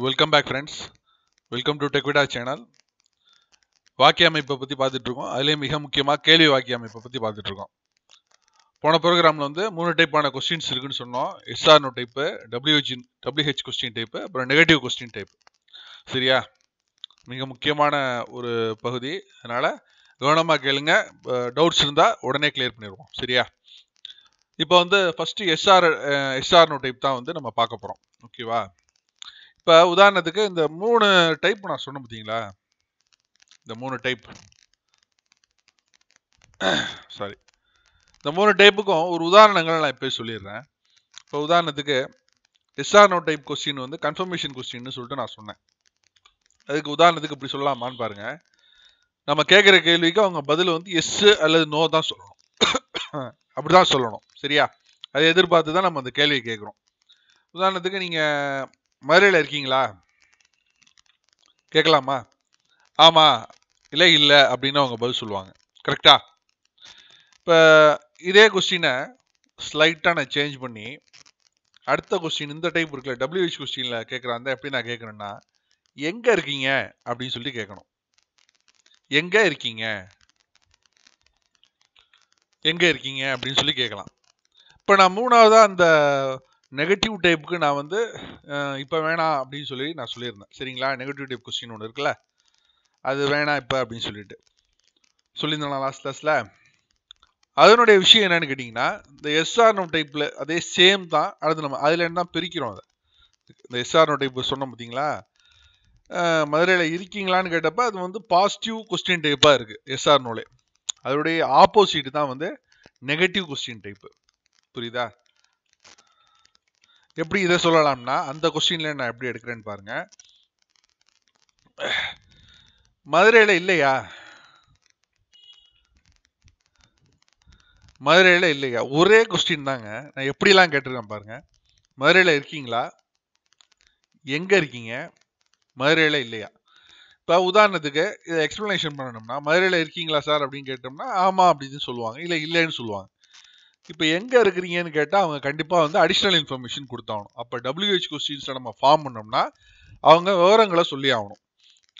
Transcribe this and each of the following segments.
Welcome back friends welcome to Techvida channel வாக்கிய அமைப்பை பற்றி பார்த்துட்ருக்கோம். அதுலேயும் மிக முக்கியமாக கேள்வி வாக்கிய அமைப்பை பற்றி பார்த்துட்ருக்கோம். போன ப்ரோக்ராமில் வந்து மூணு டைப்பான கொஸ்டின்ஸ் இருக்குன்னு சொன்னோம். Yes or no type WH WH question type அப்புறம் நெகட்டிவ் கொஸ்டின் டைப் சரியா? மிக முக்கியமான ஒரு பகுதி. அதனால் கவனமாக கேளுங்க. டவுட்ஸ் இருந்தால் உடனே கிளியர் பண்ணிடுவோம். சரியா? இப்போ வந்து ஃபஸ்ட்டு எஸ்ஆர் எஸ்ஆர்னோ டைப் தான் வந்து நம்ம பார்க்க போகிறோம் ஓகேவா இப்போ உதாரணத்துக்கு இந்த மூணு டைப் நான் சொன்னேன் பார்த்தீங்களா இந்த மூணு டைப் சாரி இந்த மூணு டைப்புக்கும் ஒரு உதாரணங்கள் நான் இப்போ சொல்லிடுறேன். இப்போ உதாரணத்துக்கு yes or no type question வந்து கன்ஃபர்மேஷன் கொஸ்டின்னு சொல்லிட்டு நான் சொன்னேன். அதுக்கு உதாரணத்துக்கு இப்படி சொல்லலாமான்னு பாருங்க. நம்ம கேட்குற கேள்விக்கு அவங்க பதில் வந்து எஸ் அல்லது நோ தான் சொல்லணும். அப்படிதான் சொல்லணும். சரியா? அதை எதிர்பார்த்து தான் நம்ம அந்த கேள்வியை கேட்குறோம் உதாரணத்துக்கு நீங்கள் மதுரையில் இருக்கீங்களா? கேட்கலாமா? ஆமாம் இல்லை இல்லை அப்படின்னு அவங்க பதில் சொல்லுவாங்க. கரெக்டா இப்போ இதே கொஸ்டினை ஸ்லைட்டாக நான் சேஞ்ச் பண்ணி அடுத்த கொஸ்டின் இந்த டைப் இருக்குல்ல டபிள்யூஹெச் கொஸ்டினில் கேட்குறாங்க எப்படி நான் கேட்குறேன்னா எங்கே இருக்கீங்க? அப்படின்னு சொல்லி கேட்கணும். எங்கே இருக்கீங்க? எங்கே இருக்கீங்க? அப்படின்னு சொல்லி கேட்கலாம். இப்போ நான் மூணாவதாக அந்த நெகட்டிவ் டைப்புக்கு நான் வந்து இப்போ வேணாம் அப்படின்னு சொல்லி நான் சொல்லியிருந்தேன். சரிங்களா? நெகட்டிவ் டைப் கொஸ்டின் ஒன்று இருக்குல்ல? அது வேணாம் இப்போ அப்படின்னு சொல்லிட்டு. சொல்லியிருந்தேன் லாஸ்ட் கிளாஸில் அதனுடைய விஷயம் என்னன்னு கேட்டிங்கன்னா இந்த எஸ்ஆர்னோ டைப்பில் அதே சேம் தான். அடுத்து நம்ம அதில் தான் பிரிக்கிறோம் அதை? இந்த எஸ்ஆர்னோ டைப் சொன்னோம் பார்த்தீங்களா மதுரையில் இருக்கீங்களான்னு கேட்டப்ப அது வந்து பாசிட்டிவ் கொஸ்டின் டைப்பாக இருக்குது எஸ்ஆர்னோலே அதோடைய ஆப்போசிட் தான் வந்து நெகட்டிவ் கொஸ்டின் டைப்பு புரியுதா? எப்படி இதை சொல்லலாம்னா அந்த கொஸ்டின்ல நான் எப்படி எடுக்கிறேன்னு பாருங்க. மதுரையில் இல்லையா? மதுரையில் இல்லையா? ஒரே கொஸ்டின் தாங்க. நான் எப்படிலாம் கேட்டிருக்கேன் பாருங்க. மதுரையில் இருக்கீங்களா? எங்கே இருக்கீங்க? மதுரையில் இல்லையா? இப்போ உதாரணத்துக்கு இதை எக்ஸ்ப்ளனேஷன் பண்ணணும்னா மதுரையில் இருக்கீங்களா சார் அப்படின்னு கேட்டோம்னா ஆமாம் அப்படின்னு சொல்லுவாங்க. இல்லை இல்லைன்னு சொல்லுவாங்க. இப்போ எங்கே இருக்கிறீங்கன்னு கேட்டால் அவங்க கண்டிப்பாக வந்து அடிஷ்னல் இன்ஃபர்மேஷன் கொடுத்தாகணும். அப்போ டபிள்யூஹெச் கொஸ்டின்ஸை நம்ம ஃபார்ம் பண்ணோம்னா அவங்க விவரங்களை சொல்லி ஆகணும்.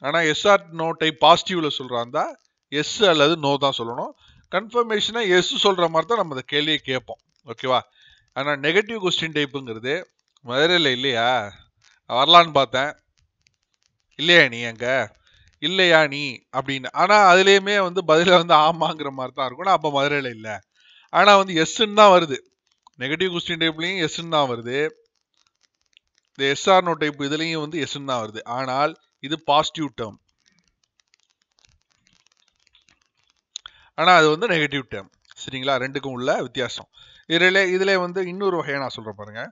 ஆனால் எஸ்ஆர் நோ டைப் பாசிட்டிவில் சொல்கிறாந்தா எஸ் அல்லது நோ தான் சொல்லணும். கன்ஃபர்மேஷனாக எஸ் சொல்கிற மாதிரி தான் நம்ம அந்த கேள்வியை கேட்போம். ஓகேவா ஆனால் நெகட்டிவ் கொஸ்டின் டைப்புங்கிறது மதுரையில் இல்லையா? வரலான்னு பார்த்தேன். இல்லையா நீ அங்கே? இல்லையா நீ? அப்படின்னு. ஆனால் அதுலேயுமே வந்து பதிலாக வந்து ஆமாங்கிற மாதிரி தான் இருக்கும். அப்போ மதுரையில் இல்லை. ஆனால் வந்து எஸ்ன்னு தான் வருது. நெகட்டிவ் கொஸ்டின் டைப்லையும் எஸ்ன்னு தான் வருது. இந்த எஸ்ஆர் நோ டைப் இதுலேயும் வந்து எஸ்ன்னு தான் வருது. ஆனால் இது பாசிட்டிவ் டேர்ம் ஆனால் அது வந்து நெகட்டிவ் டேர்ம் சரிங்களா? ரெண்டுக்கும் உள்ள வித்தியாசம். இதில் இதில் வந்து இன்னொரு வகையை நான் சொல்கிறேன் பாருங்கள்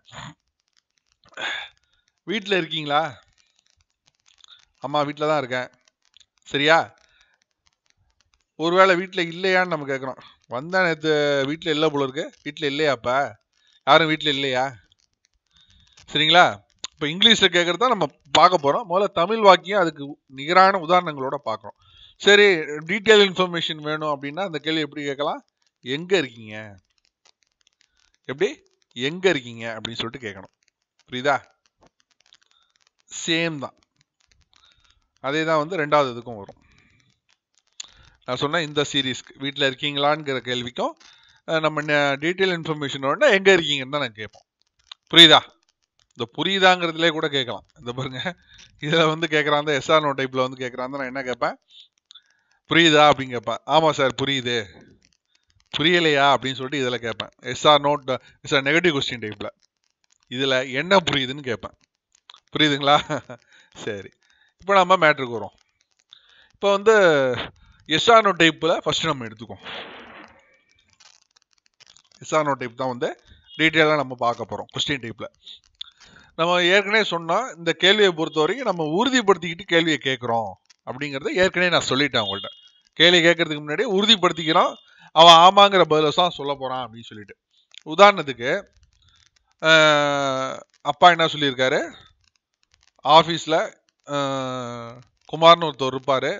வீட்டில் இருக்கீங்களா? அம்மா வீட்டில் தான் இருக்கேன். சரியா? ஒருவேளை வீட்டில் இல்லையான்னு நம்ம கேட்குறோம். வந்தா நேற்று வீட்டில் இல்லை போல இருக்கு. வீட்டில் இல்லையாப்பா? யாரும் வீட்டில் இல்லையா? சரிங்களா? இப்போ இங்கிலீஷில் கேட்குறது தான் நம்ம பார்க்க போகிறோம் முதல்ல தமிழ் வாக்கியம் அதுக்கு நிகரான உதாரணங்களோட பார்க்குறோம். சரி டீட்டெயில் இன்ஃபர்மேஷன் வேணும் அப்படின்னா அந்த கேள்வி எப்படி கேட்கலாம்? எங்கே இருக்கீங்க? எப்படி? எங்கே இருக்கீங்க? அப்படின்னு சொல்லிட்டு கேட்கணும். புரியுதா? சேம் தான். அதே தான் வந்து ரெண்டாவது இதுக்கும் வரும். நான் சொன்னேன் இந்த சீரீஸ்க்கு வீட்டில் இருக்கீங்களாங்கிற கேள்விக்கும் நம்ம டீட்டெயில் இன்ஃபர்மேஷன் எங்கே இருக்கீங்கன்னு தான் நான் கேட்போம். புரியுதா? இந்த புரியுதாங்கிறதுலே கூட கேட்கலாம். இந்த பாருங்க இதில் வந்து கேட்குறாங்க எஸ்ஆர் நோ டைப்பில் வந்து கேட்குறாங்க நான் என்ன கேட்பேன்? புரியுதா அப்படின்னு கேட்பேன். ஆமாம் சார் புரியுது. புரியலையா அப்படின்னு சொல்லிட்டு இதில் கேட்பேன். Yes or not yes or negative question டைப்பில் இதில் என்ன புரியுதுன்னு கேட்பேன். புரியுதுங்களா? சரி. இப்போ நம்ம மேட்ருக்கு வரோம் இப்போ வந்து எஸ்ஆர்னோ டைப்பில் ஃபஸ்ட்டு நம்ம எடுத்துக்கோம் எஸ்ஆர்னோ டைப் தான் வந்து டீட்டெயிலாக நம்ம பார்க்க போகிறோம் கொஸ்டின் டைப்பில் நம்ம ஏற்கனவே சொன்னால் இந்த கேள்வியை பொறுத்த வரைக்கும் நம்ம உறுதிப்படுத்திக்கிட்டு கேள்வியை கேட்குறோம் அப்படிங்கிறத ஏற்கனவே நான் சொல்லிட்டேன் அவங்கள்ட்ட கேள்வி கேட்கறதுக்கு முன்னாடி உறுதிப்படுத்திக்கிறான் அவன் ஆமாங்கிற பதில தான் சொல்ல போகிறான் அப்படின்னு சொல்லிட்டு. உதாரணத்துக்கு அப்பா என்ன சொல்லியிருக்காரு? ஆஃபீஸில் குமார்னு ஒருத்தர் இருப்பார்.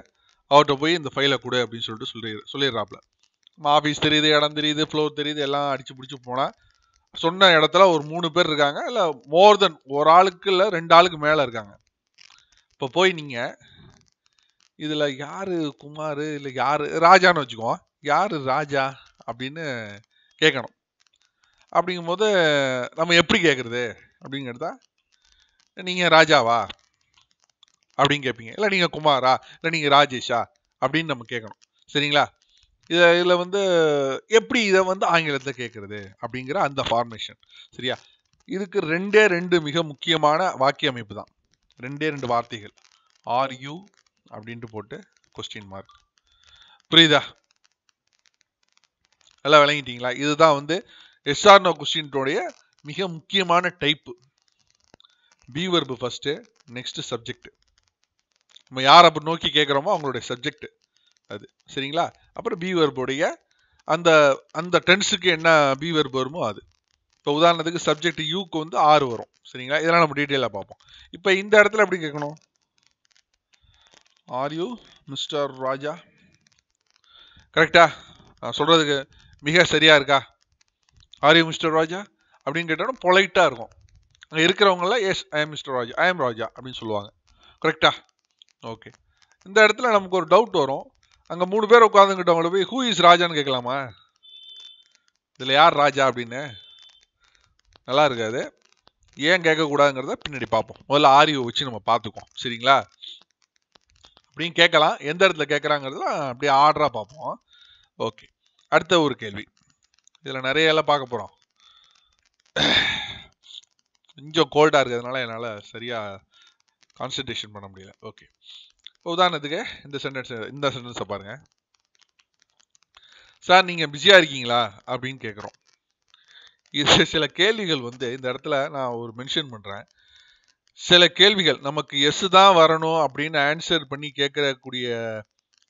அவர்கிட்ட போய் இந்த ஃபைலை கொடு அப்படின்னு சொல்லிட்டு சொல்லி சொல்லிடுறாப்புல ஆஃபீஸ் தெரியுது இடம் தெரியுது ஃப்ளோர் தெரியுது எல்லாம் அடிச்சு பிடிச்சி போனால் சொன்ன இடத்துல ஒரு மூணு பேர் இருக்காங்க இல்லை மோர் தென் ஒரு ஆளுக்கு இல்லை ரெண்டு ஆளுக்கு மேலே இருக்காங்க. இப்போ போய் நீங்கள் இதில் யார் குமார் இல்லை யார் ராஜான்னு வச்சுக்கோ யார் ராஜா அப்படின்னு கேட்கணும் அப்படிங்கும்போது நம்ம எப்படி கேட்குறது அப்படிங்கிறதா நீங்கள் ராஜாவா? அப்படின்னு கேட்பீங்க. இல்லை நீங்கள் குமாரா? இல்லை நீங்கள் ராஜேஷா? அப்படின்னு நம்ம கேட்கணும். சரிங்களா? இதை இதில் வந்து எப்படி இதை வந்து ஆங்கிலத்தில் கேட்குறது அப்படிங்கிற அந்த ஃபார்மேஷன் சரியா? இதுக்கு ரெண்டே ரெண்டு மிக முக்கியமான வாக்கிய அமைப்பு தான். ரெண்டே ரெண்டு வார்த்தைகள். ஆர் யூ அப்படின்ட்டு போட்டு கொஸ்டின் மார்க் புரியுதா? எல்லாம் விளங்கிட்டீங்களா? இதுதான் வந்து எஸ்ஆர் நோ கொஸ்டின்டோடைய மிக முக்கியமான type be verb first next subject நம்ம யார் அப்படி நோக்கி கேட்குறோமோ அவங்களுடைய சப்ஜெக்ட் அது. சரிங்களா? அப்புறம் பி வர்புடைய அந்த அந்த டென்ஸுக்கு என்ன பி வர்பு வருமோ அது. இப்போ உதாரணத்துக்கு சப்ஜெக்ட் யூக்கு வந்து ஆறு வரும். சரிங்களா? இதெல்லாம் நம்ம டீட்டெயிலாக பார்ப்போம். இப்போ இந்த இடத்துல எப்படி கேட்கணும்? Are you mister Raja? கரெக்டா நான் சொல்கிறதுக்கு மிக சரியாக இருக்கா? Are you mister Raja? அப்படின்னு கேட்டோம்னா பொலைட்டாக இருக்கும். அங்கே இருக்கிறவங்களாம் yes I am mister Raja. I am Raja. அப்படின்னு சொல்லுவாங்க. கரெக்டா ஓகே இந்த இடத்துல நமக்கு ஒரு டவுட் வரும். அங்கே மூணு பேர் உட்காந்துக்கிட்டவங்கள போய் ஹூ இஸ் ராஜான்னு கேட்கலாமா? இதில் யார் ராஜா? அப்படின்னு. நல்லா இருக்காது. ஏன் கேட்கக்கூடாதுங்கிறத பின்னாடி பார்ப்போம். முதல்ல ஆரியோ வச்சு நம்ம பார்த்துக்குவோம். சரிங்களா? அப்படின்னு கேட்கலாம். எந்த இடத்துல கேட்குறாங்கிறதுல அப்படியே ஆர்டராக பார்ப்போம். ஓகே அடுத்த ஒரு கேள்வி. இதில் நிறைய எல்லாம் பார்க்க போகிறோம் கொஞ்சம் கோல்டாக இருக்கிறதுனால என்னால் சரியாக கான்சன்ட்ரேஷன் பண்ண முடியல. ஓகே இப்போ உதாரணத்துக்கு இந்த சென்டென்ஸ் இந்த சென்டென்ஸை பாருங்கள் சார் நீங்கள் பிஸியாக இருக்கீங்களா? அப்படின்னு கேட்குறோம் இது சில கேள்விகள் வந்து இந்த இடத்துல நான் ஒரு மென்ஷன் பண்ணுறேன் சில கேள்விகள் நமக்கு எஸ் தான் வரணும் அப்படின்னு ஆன்சர் பண்ணி கேட்கக்கூடிய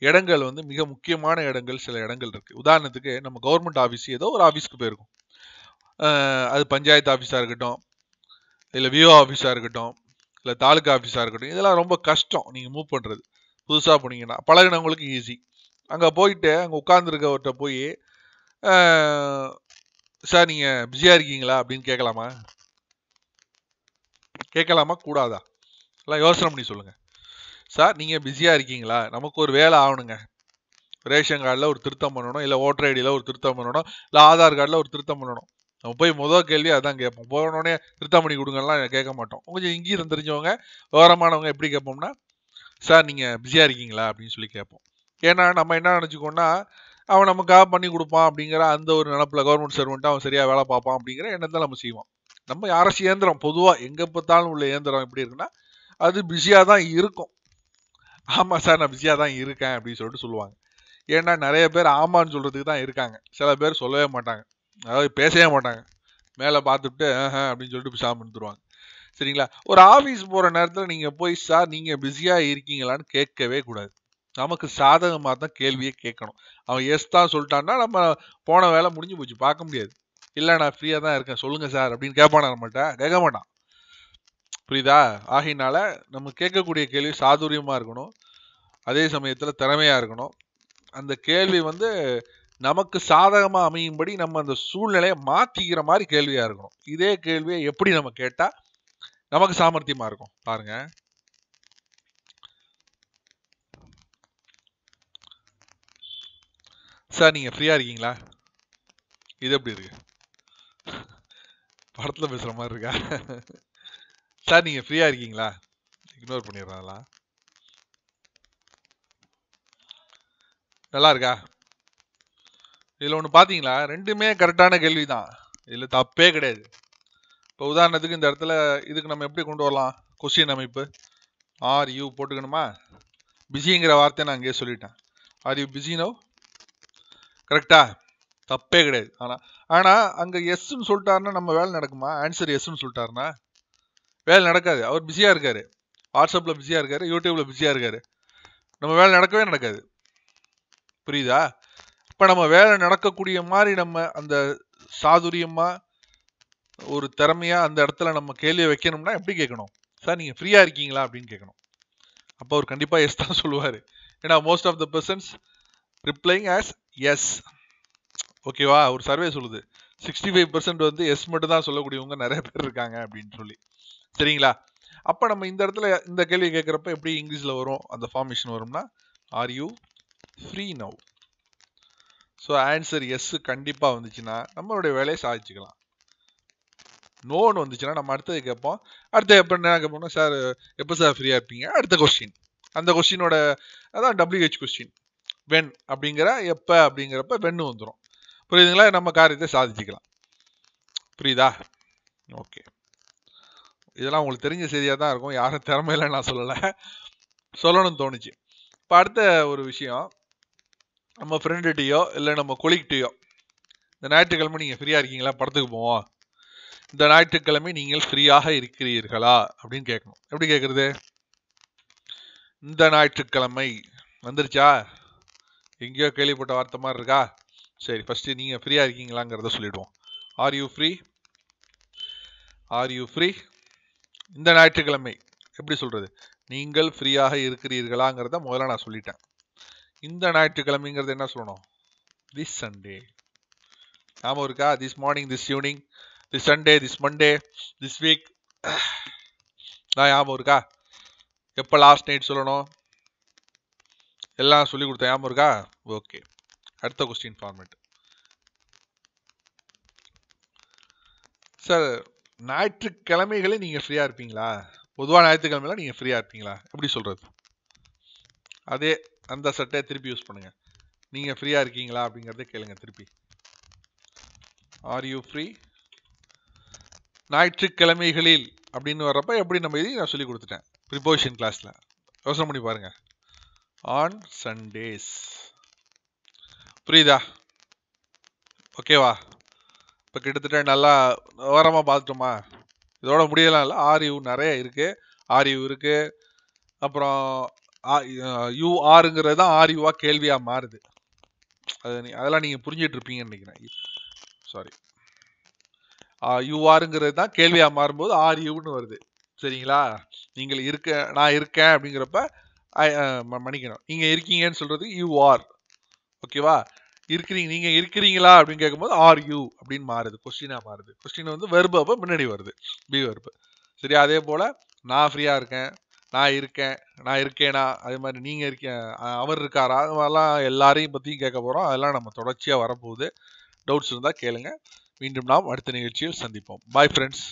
இடங்கள் வந்து மிக முக்கியமான இடங்கள் சில இடங்கள் இருக்குது உதாரணத்துக்கு நம்ம கவர்மெண்ட் ஆஃபீஸ் ஏதோ ஒரு ஆஃபீஸ்க்கு போயிருக்கோம். அது பஞ்சாயத்து ஆஃபீஸாக இருக்கட்டும் இல்லை விஓ ஆஃபீஸாக இருக்கட்டும். இல்லை தாலுக்கா ஆஃபீஸாக இருக்கட்டும் இதெல்லாம் ரொம்ப கஷ்டம். நீங்கள் மூவ் பண்ணுறது புதுசாக போனீங்கன்னா பழகினவங்களுக்கு ஈஸி அங்கே போயிட்டு அங்கே உட்காந்துருக்கவர்கிட்ட போய் சார் நீங்கள் பிஸியாக இருக்கீங்களா? அப்படின்னு கேட்கலாமா? கேட்கலாமா? கூடாதா? எல்லாம் யோசனை பண்ணி சொல்லுங்கள் சார் நீங்கள் பிஸியாக இருக்கீங்களா? நமக்கு ஒரு வேலை ஆகணுங்க. ரேஷன் கார்டில் ஒரு திருத்தம் பண்ணணும். இல்லை ஓட்டர் ஐடியில் ஒரு திருத்தம் பண்ணணும். இல்லை ஆதார் கார்டில் ஒரு திருத்தம் பண்ணணும். நம்ம போய் முதல் கேள்வி அதான் கேட்போம். போனோடனே திருத்தாமணி கொடுங்கலாம் கேட்க மாட்டோம். கொஞ்சம் இங்கேயும் தெரிஞ்சவங்க விவரமானவங்க எப்படி கேட்போம்னா சார் நீங்கள் பிஸியாக இருக்கீங்களா? அப்படின்னு சொல்லி கேட்போம். ஏன்னா நம்ம என்ன நினச்சிக்கோன்னா அவன் நமக்காக பண்ணி கொடுப்பான் அப்படிங்கிற அந்த ஒரு நினப்பில் கவர்மெண்ட் சர்வெண்ட்டு அவன் சரியாக வேலை பார்ப்பான் அப்படிங்கிற எண்ணத்தை நம்ம செய்வோம். நம்ம அரசு இயந்திரம் பொதுவாக எங்கே பார்த்தாலும் உள்ள இயந்திரம் எப்படி இருக்குன்னா அது பிஸியாக தான் இருக்கும். ஆமாம் சார் நான் பிஸியாக தான் இருக்கேன் அப்படின்னு சொல்லிட்டு சொல்லுவாங்க. ஏன்னா நிறைய பேர் ஆமான்னு சொல்கிறதுக்கு தான் இருக்காங்க. சில பேர் சொல்லவே மாட்டாங்க. அதாவது பேசவே மாட்டாங்க. மேலே பார்த்துட்டு அப்படின்னு சொல்லிட்டு பிசாம இருந்துருவாங்க சரிங்களா? ஒரு ஆஃபீஸ் போகிற நேரத்தில் நீங்கள் போய் சார் நீங்கள் பிஸியாக இருக்கீங்களான்னு கேட்கவே கூடாது. நமக்கு சாதகமாக தான் கேள்வியே கேட்கணும். அவன் எஸ் தான் சொல்லிட்டான்னா நம்ம போன வேலை முடிஞ்சு போச்சு. பார்க்க முடியாது. இல்லை நான் ஃப்ரீயாக தான் இருக்கேன். சொல்லுங்கள் சார் அப்படின்னு கேட்பானா நம்மகிட்ட கேட்க மாட்டான். புரியுதா? ஆகையினால நம்ம கேட்கக்கூடிய கேள்வி சாதுரியமாக இருக்கணும். அதே சமயத்தில் திறமையாக இருக்கணும். அந்த கேள்வி வந்து நமக்கு சாதகமாக அமையும்படி நம்ம அந்த சூழ்நிலையை மாற்றிக்கிற மாதிரி கேள்வியாக இருக்கணும். இதே கேள்வியை எப்படி நம்ம கேட்டால் நமக்கு சாமர்த்தியமாக இருக்கும்? பாருங்க. சார் நீங்கள் ஃப்ரீயாக இருக்கீங்களா? இது எப்படி இருக்கு? படத்தில் பேசுகிற மாதிரி இருக்கா? சார் நீங்கள் ஃப்ரீயாக இருக்கீங்களா? இக்னோர் பண்ணிடுறாங்களா நல்லா இருக்கா? இதில் ஒன்று பார்த்தீங்களா ரெண்டுமே கரெக்டான கேள்வி தான் இதில் தப்பே கிடையாது. இப்போ உதாரணத்துக்கு இந்த இடத்துல இதுக்கு நம்ம எப்படி கொண்டு வரலாம்? கொஸ்டின் அமைப்பு. Are you போட்டுக்கணுமா? பிஸிங்கிற வார்த்தை நான் அங்கேயே சொல்லிட்டேன். ஆர் யூ பிஸினோ கரெக்டா தப்பே கிடையாது. ஆனால் ஆனால் அங்கே எஸ்ன்னு சொல்லிட்டாருன்னா நம்ம வேலை நடக்குமா? ஆன்சர் எஸ்ன்னு சொல்லிட்டாருன்னா வேலை நடக்காது. அவர் பிஸியாக இருக்கார். வாட்ஸ்அப்பில் பிஸியாக இருக்கார். யூடியூப்பில் பிஸியாக இருக்கார். நம்ம வேலை நடக்கவே நடக்காது. புரியுதா? இப்போ நம்ம வேலை நடக்கக்கூடிய மாதிரி நம்ம அந்த சாதுரியமாக ஒரு திறமையாக அந்த இடத்துல நம்ம கேள்வியை வைக்கணும்னா எப்படி கேட்கணும்? சார் நீங்கள் ஃப்ரீயாக இருக்கீங்களா அப்படின்னு கேட்கணும். அப்போ அவர் கண்டிப்பாக எஸ் தான் சொல்லுவார். ஏன்னா most of the persons replying as yes ஓகேவா ஒரு சர்வே சொல்லுது. சிக்ஸ்டி ஃபைவ் பர்சன்ட் வந்து எஸ் மட்டும் தான் சொல்லக்கூடியவங்க நிறைய பேர் இருக்காங்க அப்படின்னு சொல்லி. சரிங்களா? அப்போ நம்ம இந்த இடத்துல இந்த கேள்வி கேட்குறப்ப எப்படி இங்கிலீஷில் வரும்? அந்த ஃபார்மேஷன் வரும்னா are you free now so answer yes கண்டிப்பாக வந்துச்சுன்னா நம்மளுடைய வேலையை சாதிச்சுக்கலாம். நோன்னு வந்துச்சுன்னா நம்ம அடுத்தது கேட்போம். அடுத்து எப்போ என்ன கேட்போம்னா சார் எப்போ சார் ஃப்ரீயாக இருப்பீங்க? அடுத்த கொஸ்டின் அந்த கொஸ்டினோட அதான் டபிள்யூஹெச் கொஸ்டின் வென் அப்படிங்கிற எப்போ அப்படிங்கிறப்ப வென்னு வந்துடும் புரியுதுங்களா? நம்ம காரியத்தை சாதிச்சுக்கலாம். புரியுதா? ஓகே இதெல்லாம் உங்களுக்கு தெரிஞ்ச செய்தியாக தான் இருக்கும். யாரும் திறமையில நான் சொல்லலை. சொல்லணும்னு தோணுச்சு. இப்போ அடுத்த ஒரு விஷயம். நம்ம ஃப்ரெண்டுகிட்டயோ இல்லை நம்ம கொலிக்கிட்டேயோ இந்த ஞாயிற்றுக்கிழமை நீங்கள் ஃப்ரீயாக இருக்கீங்களா? படத்துக்கு போவோம். இந்த ஞாயிற்றுக்கிழமை நீங்கள் ஃப்ரீயாக இருக்கிறீர்களா? அப்படின்னு கேட்கணும். எப்படி கேட்குறது? இந்த ஞாயிற்றுக்கிழமை. வந்துருச்சா? எங்கேயோ கேள்விப்பட்ட வார்த்தை மாதிரி இருக்கா? சரி ஃபஸ்ட்டு நீங்கள் ஃப்ரீயாக இருக்கீங்களாங்கிறத சொல்லிவிடுவோம் are you free are you free இந்த ஞாயிற்றுக்கிழமை. எப்படி சொல்கிறது நீங்கள் ஃப்ரீயாக இருக்கிறீர்களாங்கிறத முதல்ல நான் சொல்லிட்டேன். இந்த ஞாயிற்றுக்கிழமைங்கிறது என்ன சொல்லணும்? திஸ் சண்டே ஞாபகம் இருக்கா? This morning this evening this Sunday this Monday this week நான் ஞாபகம் இருக்கா? எப்போ லாஸ்ட் நைட் சொல்லணும்? எல்லாம் சொல்லி கொடுத்தேன். ஞாபகம் இருக்கா? ஓகே அடுத்த கொஸ்டின் ஃபார்மேட் சார் ஞாயிற்றுக்கிழமைகளே நீங்கள் ஃப்ரீயாக இருப்பீங்களா? பொதுவாக ஞாயிற்றுக்கிழமைலாம் நீங்கள் ஃப்ரீயாக இருப்பீங்களா? எப்படி சொல்கிறது அதே அந்த சட்டையை திருப்பி யூஸ் பண்ணுங்கள் நீங்கள் ஃப்ரீயாக இருக்கீங்களா அப்படிங்கிறத கேளுங்க திருப்பி. ஆர் யூ ஃப்ரீ ஞாயிற்றுக்கிழமைகளில் அப்படின்னு வர்றப்ப எப்படி நம்ம இதையும் நான் சொல்லி கொடுத்துட்டேன். ப்ரிப்போசிஷன் கிளாஸில் யோசனை பண்ணி பாருங்கள் ஆன் சண்டேஸ் புரியுதா? ஓகேவா இப்போ கிட்டத்தட்ட நல்லா ஓரமாக பார்த்துட்டோமா? இதோட முடியலாம் இல்லை ஆர்யூ நிறைய இருக்குது ஆர்யூ இருக்குது அப்புறம் யூ ஆருங்கிறது தான் ஆர்யூவாக கேள்வியாக மாறுது. அது நீ அதெல்லாம் நீங்கள் புரிஞ்சிட்டு இருப்பீங்கன்னு நினைக்கிறேன். சாரி யூஆருங்கிறது தான் கேள்வியாக மாறும்போது ஆர்யூன்னு வருது. சரிங்களா? நீங்கள் இருக்க நான் இருக்கேன் அப்படிங்கிறப்ப மன்னிக்கணும். நீங்கள் இருக்கீங்கன்னு சொல்கிறது யூ ஆர். ஓகேவா? இருக்கிறீங்க நீங்கள் இருக்கிறீங்களா அப்படின்னு கேட்கும்போது ஆர் யூ அப்படின்னு மாறுது. கொஸ்டினாக மாறுது. கொஸ்டின் வந்து வெறுப்பு அப்போ முன்னாடி வருது. பி வெறுப்பு சரி அதே போல் நான் ஃப்ரீயாக இருக்கேன். நான் இருக்கேன் நான் இருக்கேனா? அதே மாதிரி நீங்கள் இருக்கேன் அவர் இருக்காரா? அது மாதிரிலாம் எல்லாரையும் பற்றியும் கேட்க போகிறோம் அதெல்லாம் நம்ம தொடர்ச்சியாக வரப்போகுது. டவுட்ஸ் இருந்தால் கேளுங்க. மீண்டும் நாம் அடுத்த நிகழ்ச்சியில் சந்திப்போம். Bye friends